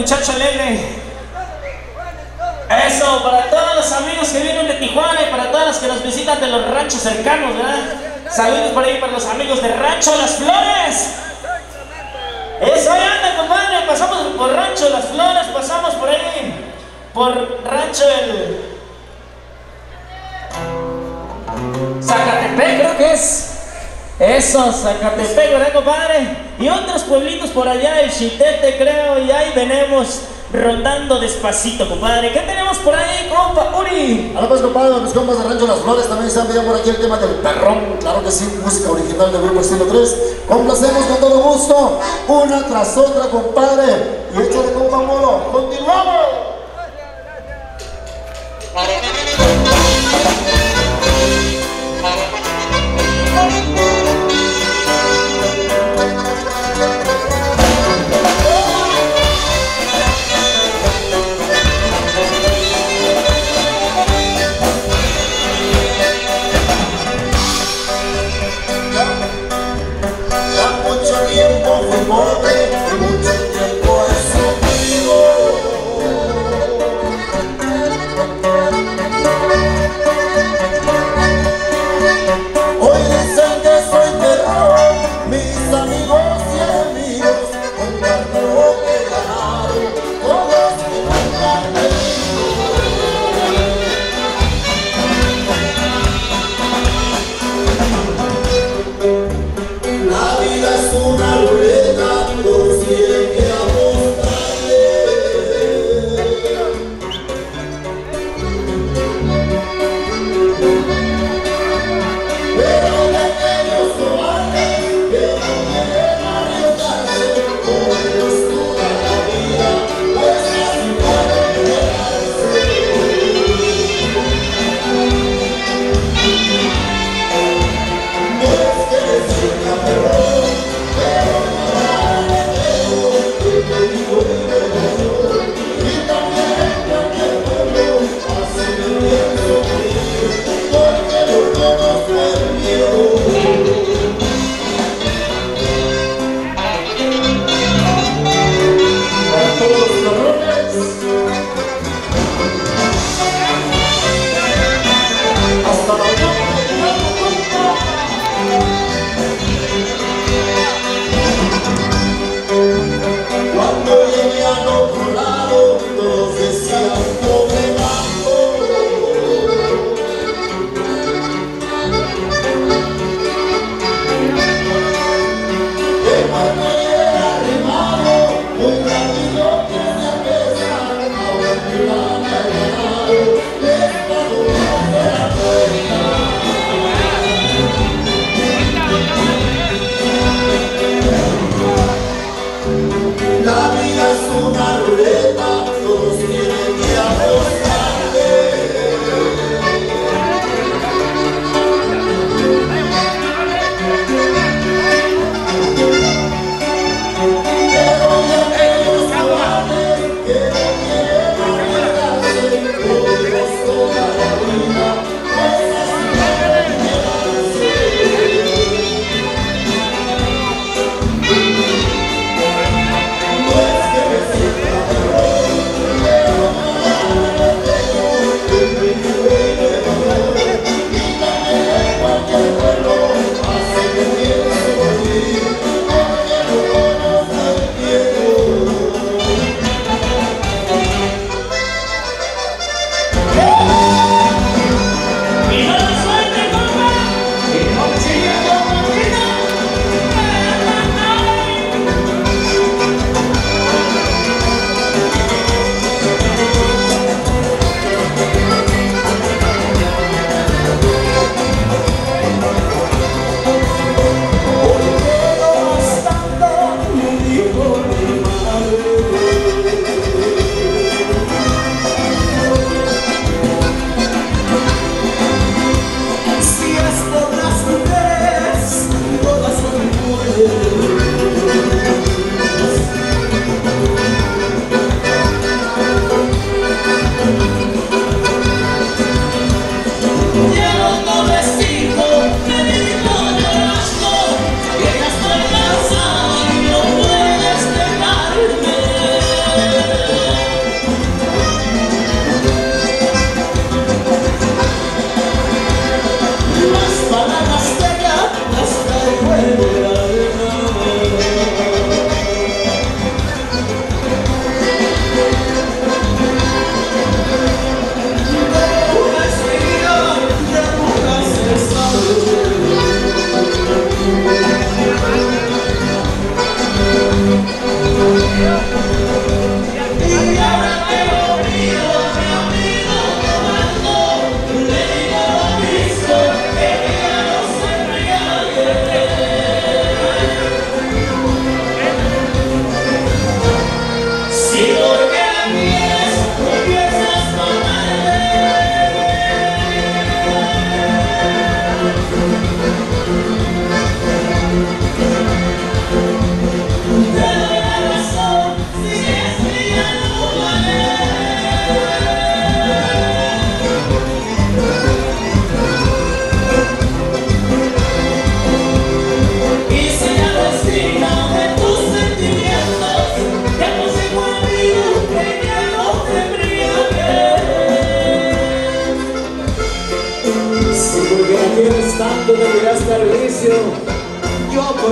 muchacho alegre. Eso, para todos los amigos que vienen de Tijuana y para todos los que nos visitan de los ranchos cercanos, ¿verdad? Saludos por ahí para los amigos de Rancho Las Flores. Eso, anda, compadre. Pasamos por Rancho Las Flores, pasamos por ahí, por Rancho el... Zacatepec, creo que es. Eso, Zacatepec, ¿verdad, compadre? Y otros pueblitos por allá, el Chitete, creo, y ahí venimos rondando despacito, compadre. ¿Qué tenemos por ahí, compa Uri? Ahora pues, compadre, mis compas de Rancho Las Flores también están pidiendo por aquí el tema del perrón. Claro que sí, música original del grupo Estilo 3. Complacemos con todo gusto, una tras otra, compadre. Y échale compa molo. ¡Continuamos!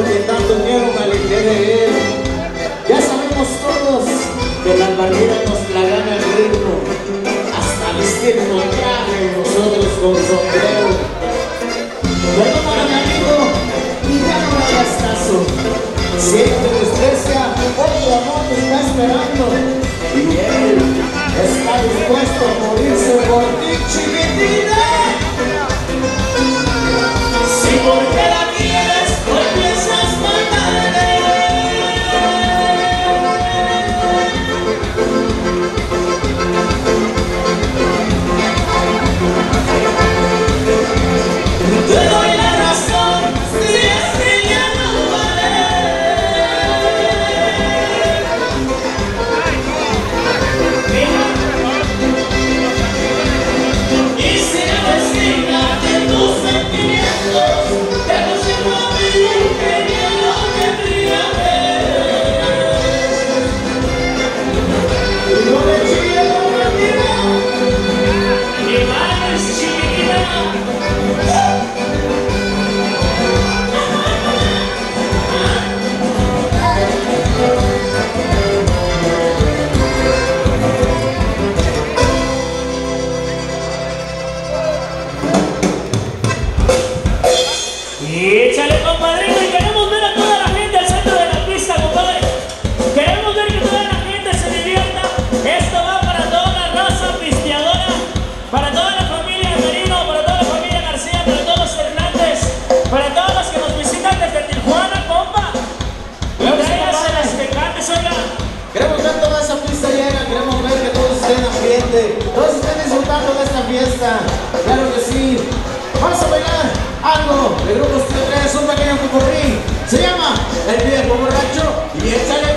que tanto miedo me alejé él. Ya sabemos todos que la partida nos la gana el ritmo, hasta vestirnos traje nosotros con sombrero. Bueno para mi amigo, y ya no me hagas caso. Siento tristeza, otro amor te está esperando. Y él está dispuesto a morirse por ti, chiquitina. Si sí, porque la mía que nos ocurrir. Se llama El Viejo Borracho y esta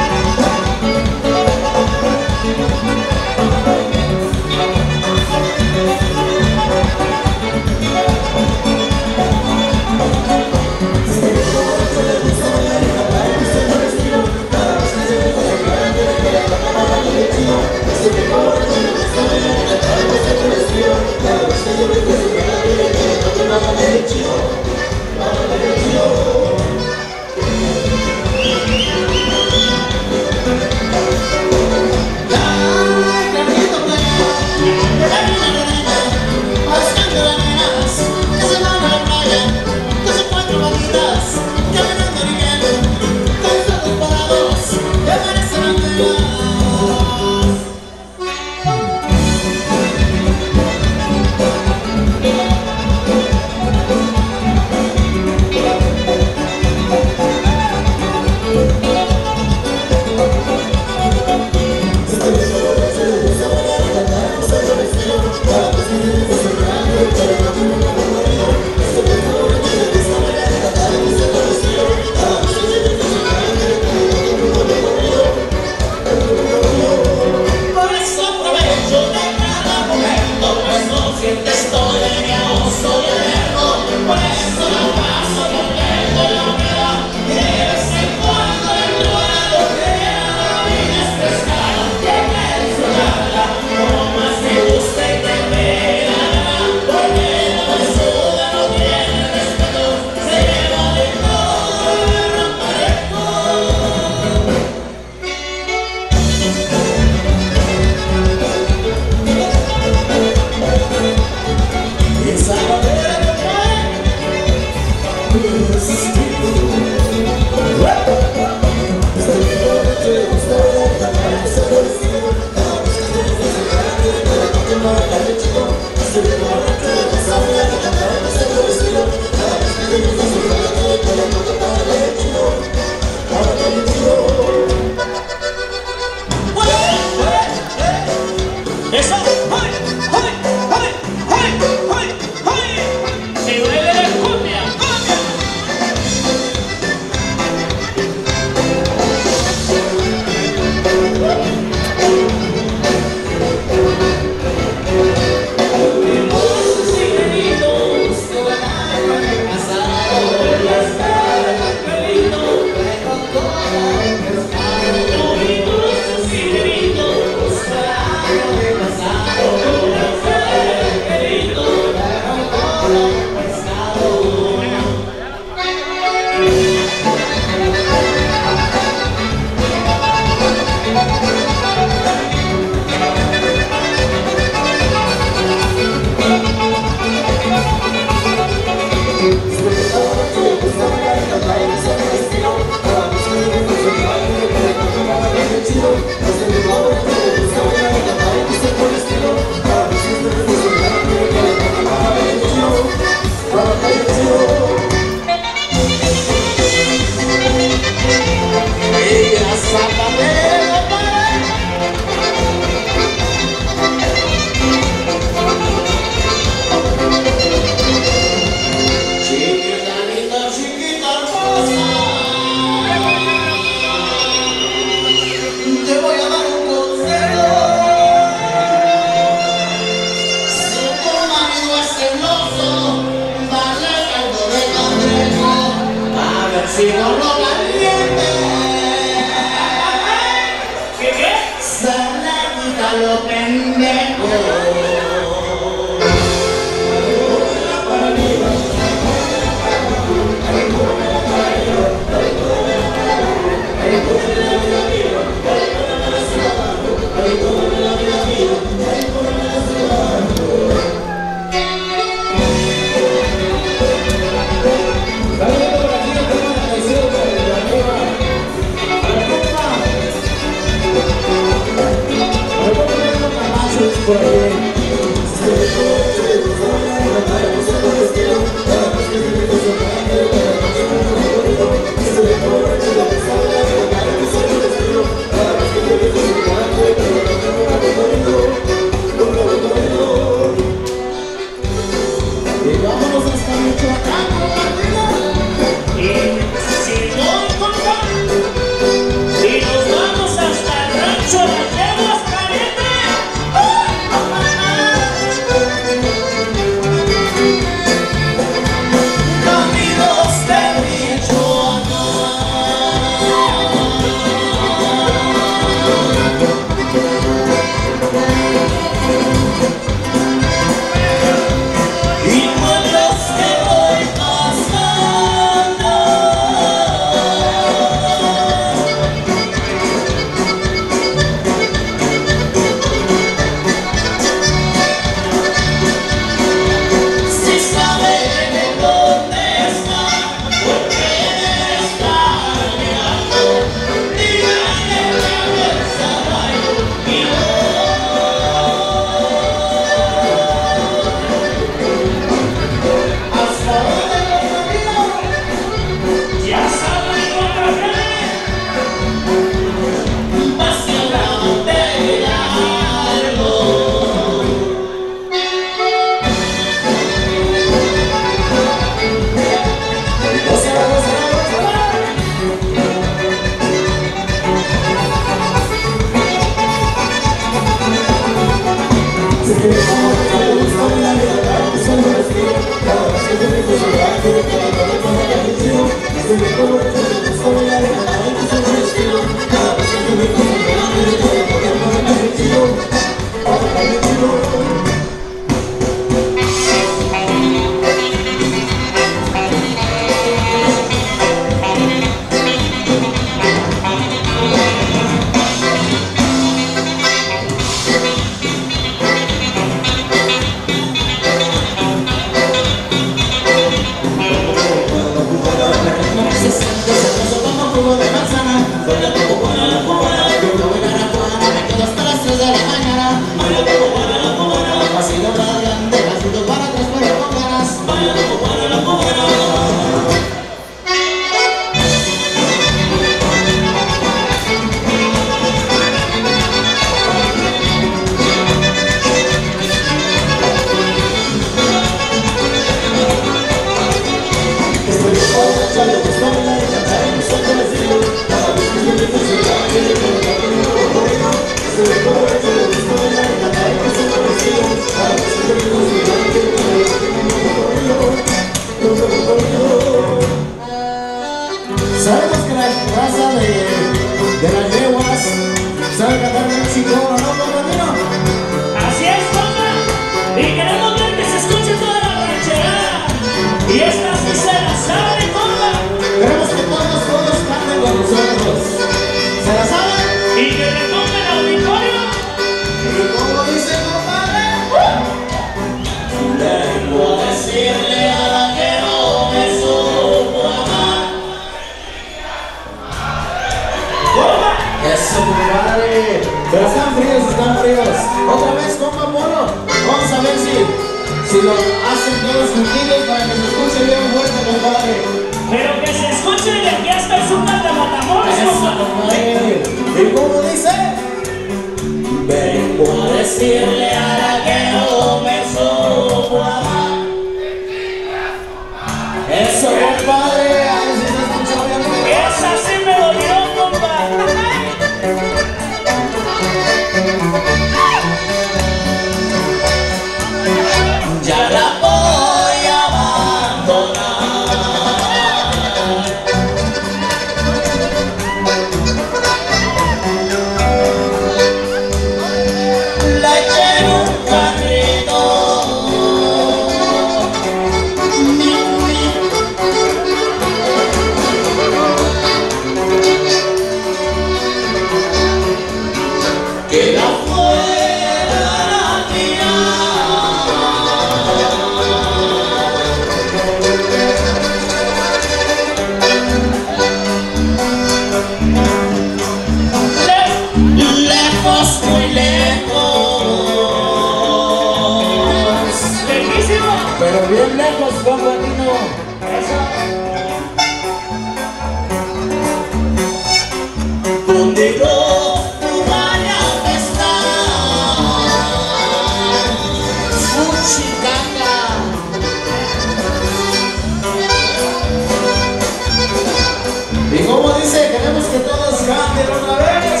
todos canten otra vez.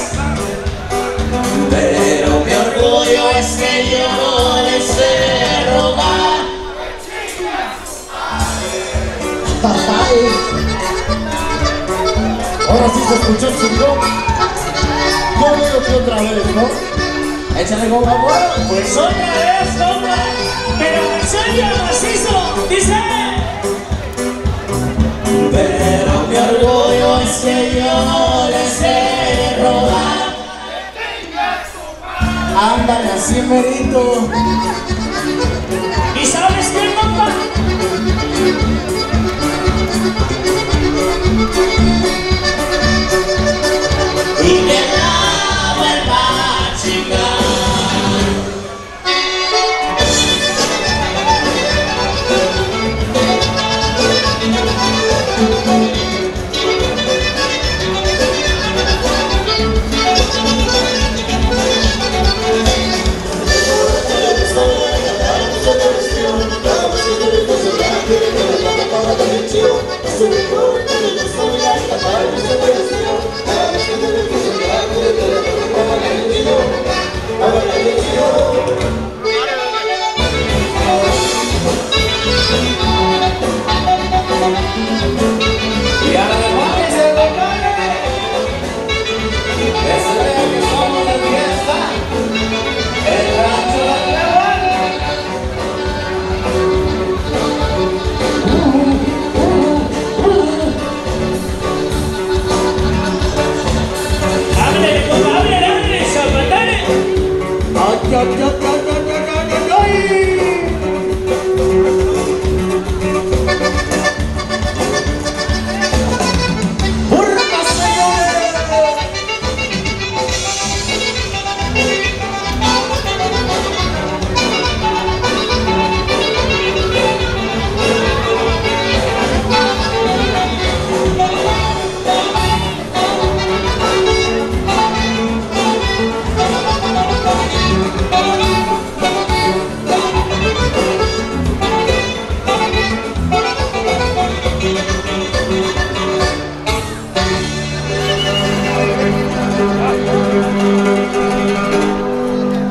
Pero mi orgullo es que yo no le sé robar. Ahora sí se escuchó el chingón. Yo digo que otra vez, ¿no? Échale con amor. Pues otra vez, compa. Pero en serio, macizo. Dice. Pero mi orgullo es que yo no le sé robar. Ándale así, merito. ¿Y sabes qué, compa?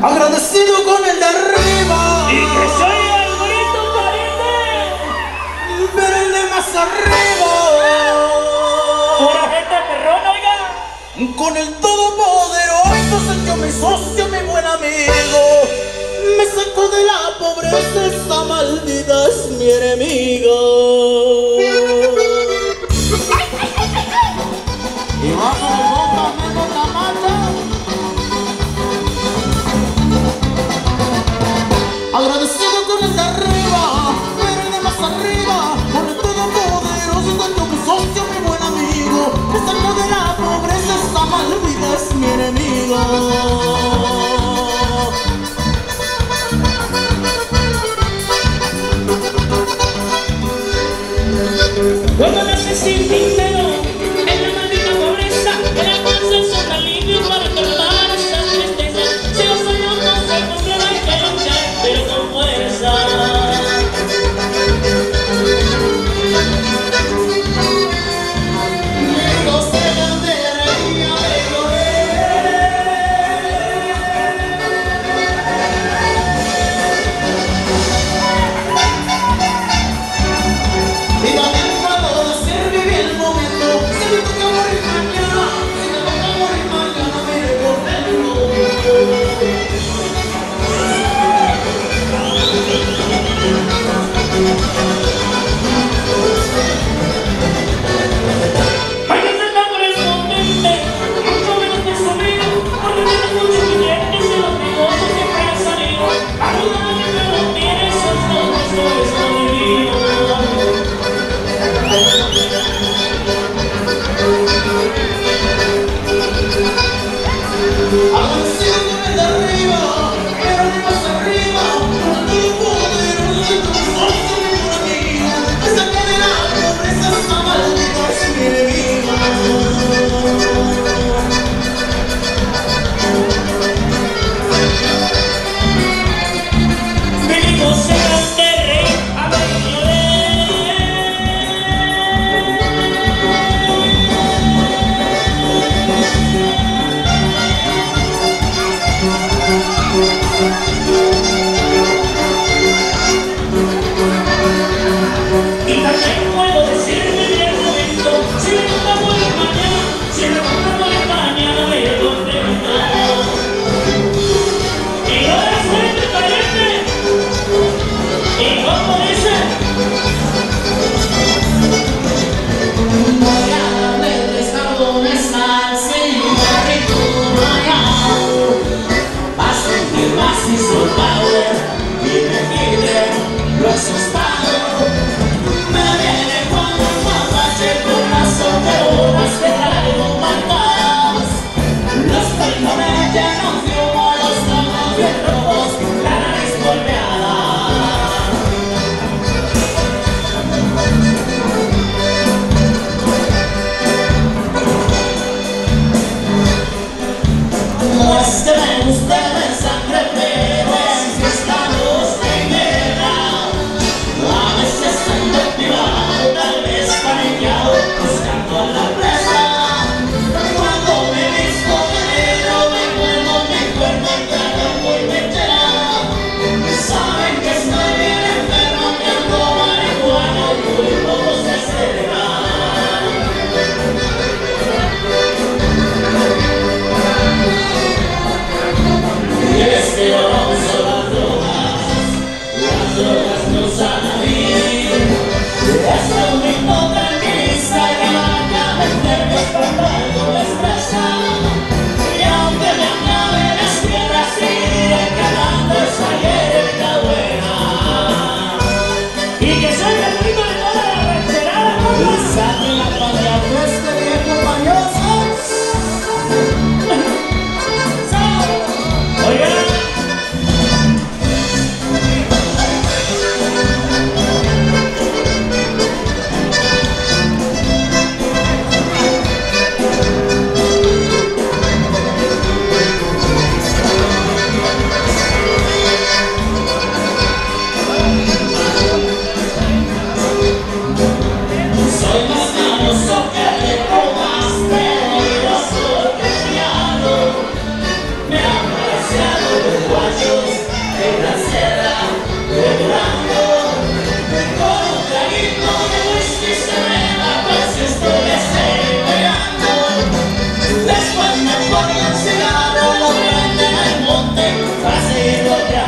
Agradecido con el de arriba, Y que soy el bonito pariente. pero el de más arriba. Pura gente perrona, oiga. Con el todopoderoso Señor, mi socio, mi buen amigo. Me sacó de la pobreza, esta maldita es mi enemigo. Y bajo Cuando nací sin ti,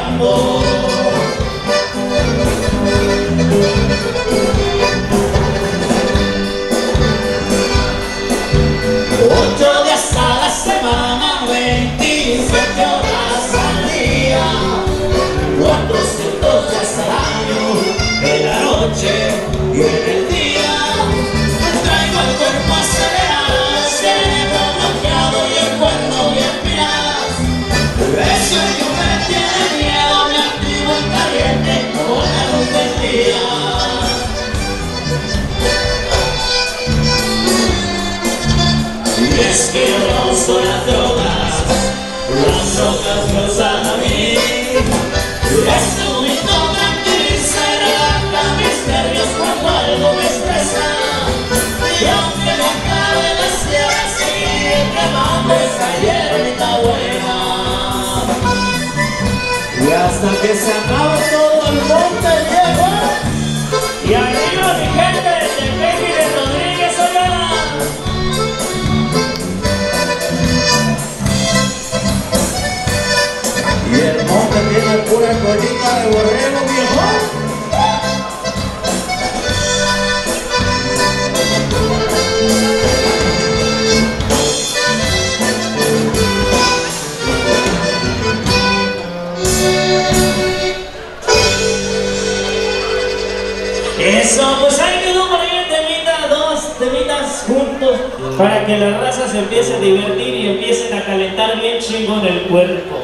amor. Es que yo no uso las drogas, las drogas me usan a mí. Esto me tranquiliza y relaja mis nervios cuando algo me estresa. Y aunque me acabe la sierra, seguiré quemando esa hierbita buena. Y hasta que se acabe pura colita de borrego viejo. Eso, pues ahí quedó por ahí temita, dos temitas juntos para que la raza se empiece a divertir y empiecen a calentar bien chingón el cuerpo.